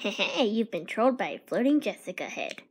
Hey, you've been trolled by a floating Jessica head.